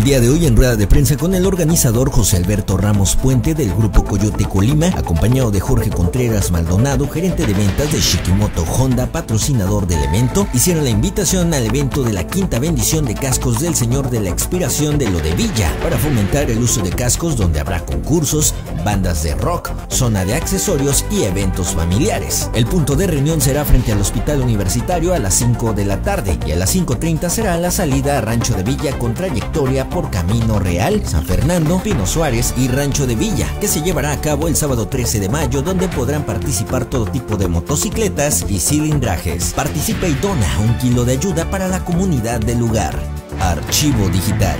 El día de hoy en rueda de prensa con el organizador José Alberto Ramos Puente del Grupo Coyote Colima, acompañado de Jorge Contreras Maldonado, gerente de ventas de Shikimoto Honda, patrocinador del evento, hicieron la invitación al evento de la quinta bendición de cascos del Señor de la Expiración de lo de Villa, para fomentar el uso de cascos donde habrá concursos, bandas de rock, zona de accesorios y eventos familiares. El punto de reunión será frente al Hospital Universitario a las 5 de la tarde y a las 5.30 será la salida a Rancho de Villa con trayectoria por Camino Real, San Fernando, Pino Suárez y Rancho de Villa, que se llevará a cabo el sábado 13 de mayo donde podrán participar todo tipo de motocicletas y cilindrajes. Participa y dona un kilo de ayuda para la comunidad del lugar. Archivo Digital.